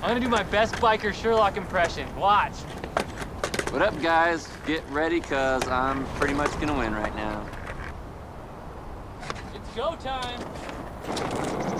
I'm gonna do my best biker Sherlock impression. Watch. What up, guys? Get ready, cuz I'm pretty much gonna win right now. It's go time.